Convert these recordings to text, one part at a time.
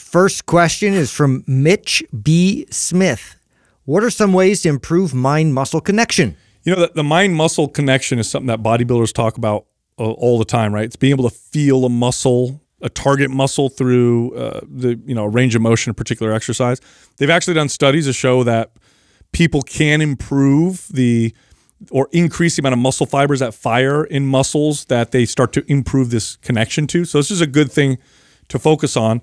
First question is from Mitch B. Smith. What are some ways to improve mind muscle connection? You know, the, the mind muscle connection is something that bodybuilders talk about uh, all the time, right? It's being able to feel a muscle, a target muscle through uh, the you know range of motion, a particular exercise. They've actually done studies to show that people can improve the or increase the amount of muscle fibers that fire in muscles that they start to improve this connection to. So this is a good thing to focus on.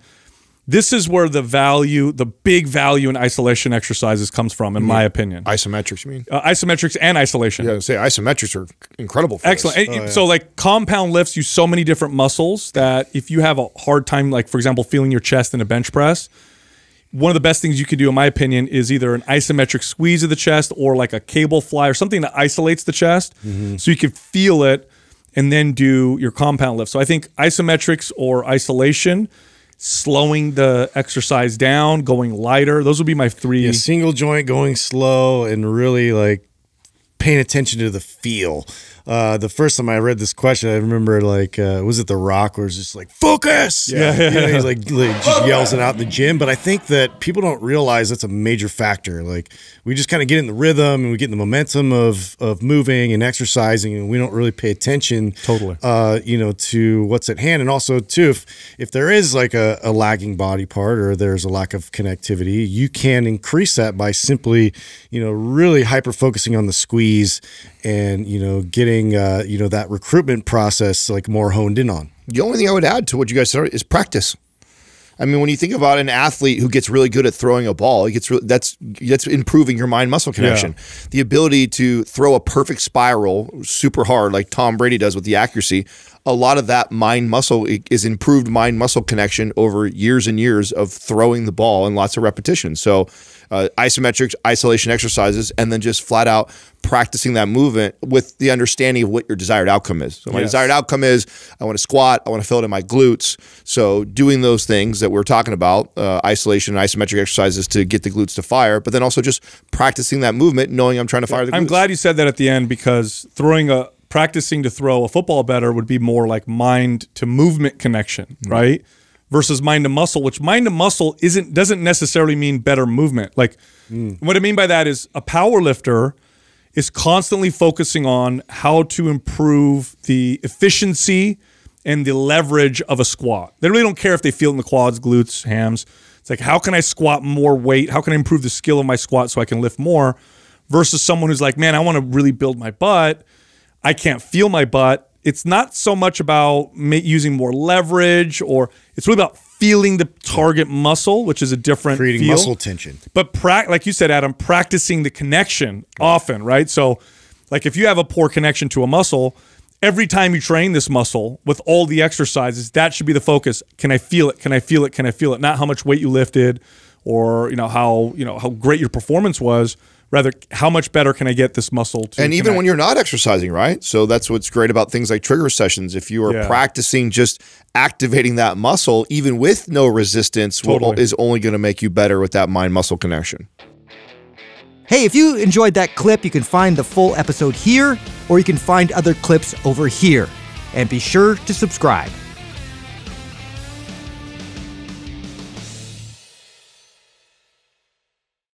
This is where the value, the big value in isolation exercises comes from, in my opinion. Isometrics, you mean? Uh, isometrics and isolation. Yeah, say isometrics are incredible. For Excellent. Oh, yeah. So like compound lifts use so many different muscles that if you have a hard time, like for example, feeling your chest in a bench press, one of the best things you could do, in my opinion, is either an isometric squeeze of the chest or like a cable fly or something that isolates the chest Mm-hmm. so you can feel it and then do your compound lift. So I think isometrics or isolation, slowing the exercise down, going lighter, those would be my three. Yeah, single joint going slow and really like paying attention to the feel. Uh, the first time I read this question, I remember like uh, was it The Rock, where it's just like focus. Yeah. You know, he's like, like just yells it out in the gym. But I think that people don't realize that's a major factor. Like we just kind of get in the rhythm and we get in the momentum of of moving and exercising, and we don't really pay attention Totally. uh, you know, to what's at hand. And also, too, if if there is like a, a lagging body part or there's a lack of connectivity, you can increase that by simply, you know, really hyper focusing on the squeeze and you know getting uh, you know that recruitment process like more honed in on. The only thing I would add to what you guys said is practice. I mean, when you think about an athlete who gets really good at throwing a ball, he gets re- that's that's improving your mind muscle connection. The ability to throw a perfect spiral super hard, like Tom Brady does with the accuracy. A lot of that mind muscle is improved mind muscle connection over years and years of throwing the ball and lots of repetition. So, uh, isometrics, isolation exercises, and then just flat out practicing that movement with the understanding of what your desired outcome is. So, my Yes. desired outcome is I want to squat, I want to fill it in my glutes. So doing those things that we're talking about, uh, isolation and isometric exercises to get the glutes to fire, but then also just practicing that movement, knowing I'm trying to fire the glutes. I'm glad you said that at the end because throwing a practicing to throw a football better would be more like mind to movement connection, right? Versus mind to muscle, which mind to muscle isn't doesn't necessarily mean better movement. Like what I mean by that is a power lifter is constantly focusing on how to improve the efficiency and the leverage of a squat. They really don't care if they feel in the quads, glutes, hams. It's like, how can I squat more weight? How can I improve the skill of my squat so I can lift more? Versus someone who's like, man, I want to really build my butt. I can't feel my butt. It's not so much about using more leverage or it's really about feeling the target muscle, which is a different Creating feel. muscle tension. But prac like you said, Adam, practicing the connection often, right? So, like if you have a poor connection to a muscle, every time you train this muscle with all the exercises, that should be the focus. Can I feel it? Can I feel it? Can I feel it? Not how much weight you lifted, or you know how you know how great your performance was. Rather, how much better can I get this muscle to? and even connect? when you're not exercising, right? So that's what's great about things like trigger sessions. If you are Yeah. practicing just activating that muscle, even with no resistance, Totally. is only going to make you better with that mind muscle connection. Hey, if you enjoyed that clip, you can find the full episode here, or you can find other clips over here. And be sure to subscribe.